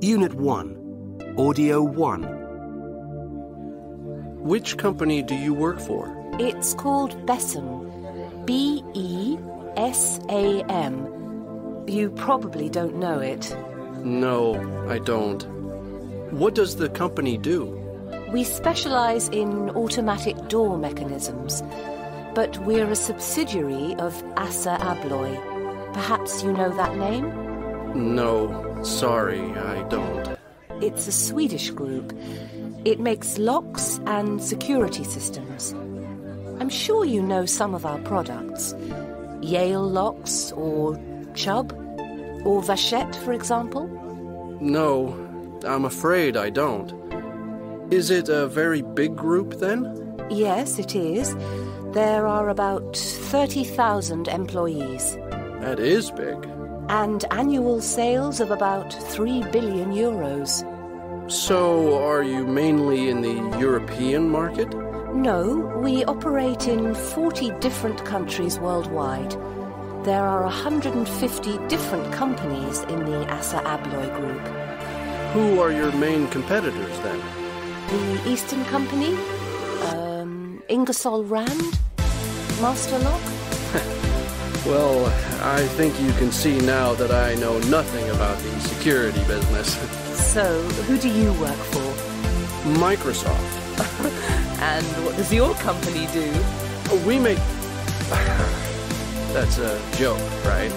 Unit 1, Audio 1. Which company do you work for? It's called Besam. B E S A M. You probably don't know it. No, I don't. What does the company do? We specialize in automatic door mechanisms, but we're a subsidiary of Assa Abloy. Perhaps you know that name? No, sorry, I don't. It's a Swedish group. It makes locks and security systems. I'm sure you know some of our products. Yale locks, or Chubb, or Vachette, for example. No, I'm afraid I don't. Is it a very big group then? Yes, it is. There are about 30,000 employees. That is big. And annual sales of about 3 billion euros. So, are you mainly in the European market? No, we operate in 40 different countries worldwide. There are 150 different companies in the Assa Abloy group. Who are your main competitors then? The Eastern Company, um, Ingersoll Rand, Master Lock. Well, I think you can see now that I know nothing about the security business. So, who do you work for? Microsoft. And what does your company do? We make. That's a joke, right?